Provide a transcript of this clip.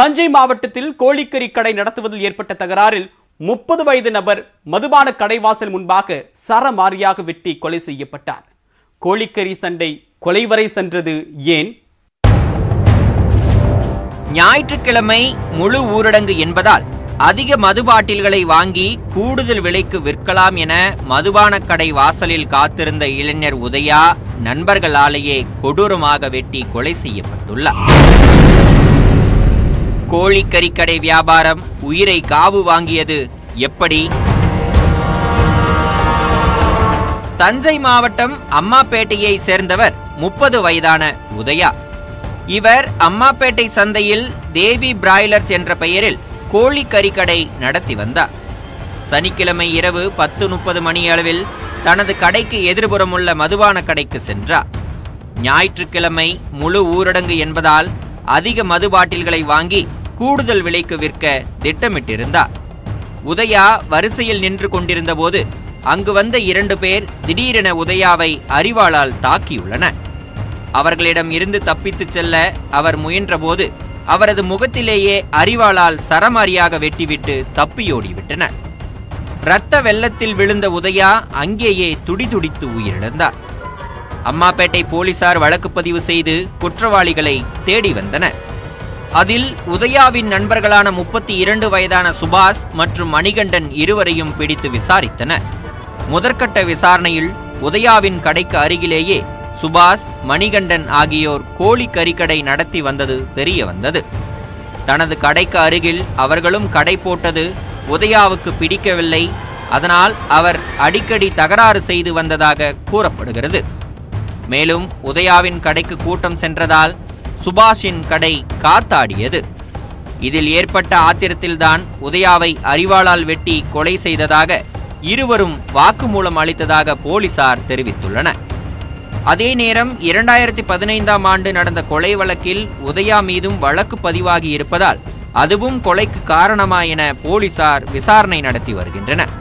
தஞ்சை மாவட்டத்தில் கோழிக்கறி கடை நடத்துவதில் ஏற்பட்ட தகராறில் முப்பது வயது நபர் மதுபான கடைவாசல் முன்பாக சரமாரியாக வெட்டி கொலை செய்யப்பட்டார். கோழிக்கறி சண்டை கொலை வரை சென்றது ஏன்? ஞாயிற்றுக்கிழமை முழு ஊரடங்கு என்பதால் அதிக மது பாட்டில்களை வாங்கி கூடுதல் விலைக்கு விற்கலாம் என மதுபான கடை வாசலில் காத்திருந்த இளைஞர் உதயா நண்பர்களாலேயே கொடூரமாக வெட்டி கொலை செய்யப்பட்டுள்ளார். கோழிக்கறி கடை வியாபாரம் உயிரை காவு வாங்கியது எப்படி? தஞ்சை மாவட்டம் அம்மாப்பேட்டையை சேர்ந்தவர் முப்பது வயதான உதயா. இவர் அம்மாப்பேட்டை சந்தையில் தேவி பிராய்லர்ஸ் என்ற பெயரில் கோழி கறிக்கடை நடத்தி வந்தார். சனிக்கிழமை இரவு பத்து முப்பது மணி அளவில் தனது கடைக்கு எதிர்புறம் உள்ள மதுபான கடைக்கு சென்றார். ஞாயிற்றுக்கிழமை முழு ஊரடங்கு என்பதால் அதிக மது பாட்டில்களை வாங்கி கூடுதல் விலைக்கு விற்க திட்டமிட்டிருந்தார். உதயா வரிசையில் நின்று கொண்டிருந்தபோது அங்கு வந்த இரண்டு பேர் திடீரென உதயாவை அறிவாளால் தாக்கியுள்ளனர். அவர்களிடம் இருந்து தப்பித்துச் செல்ல அவர் முயன்றபோது அவரது முகத்திலேயே அறிவாளால் சரமாரியாக வெட்டிவிட்டு தப்பியோடிவிட்டனர். இரத்த வெள்ளத்தில் விழுந்த உதயா அங்கேயே துடிதுடித்து உயிரிழந்தார். அம்மாப்பேட்டை போலீசார் வழக்கு பதிவு செய்து குற்றவாளிகளை தேடி வந்தனர். அதில் உதயாவின் நண்பர்களான முப்பத்தி இரண்டு வயதான சுபாஷ் மற்றும் மணிகண்டன் இருவரையும் பிடித்து விசாரித்தனர். முதற்கட்ட விசாரணையில் உதயாவின் கடைக்கு அருகிலேயே சுபாஷ் மணிகண்டன் ஆகியோர் கோழி கறிக்கடை நடத்தி வந்தது தெரிய வந்தது. தனது கடைக்கு அருகில் அவர்களும் கடை போட்டது உதயாவுக்கு பிடிக்கவில்லை. அதனால் அவர் அடிக்கடி தகராறு செய்து வந்ததாக கூறப்படுகிறது. மேலும் உதயாவின் கடைக்கு கூட்டம் சென்றதால் சுபாஷின் கடை காத்தாடியது. இதில் ஏற்பட்ட ஆத்திரத்தில்தான் உதயாவை அறிவாளால் வெட்டி கொலை செய்ததாக இருவரும் வாக்குமூலம் அளித்ததாக போலீசார் தெரிவித்துள்ளனர். அதே நேரம் இரண்டாயிரத்தி பதினைந்தாம் ஆண்டு நடந்த கொலை வழக்கில் உதயா மீதும் வழக்கு பதிவாகி இருப்பதால் அதுவும் கொலைக்கு காரணமா என போலீசார் விசாரணை நடத்தி வருகின்றனர்.